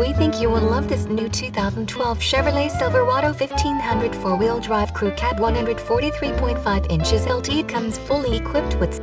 We think you will love this new 2012 Chevrolet Silverado 1500 four-wheel drive crew cab 143.5 inches LT. It comes fully equipped with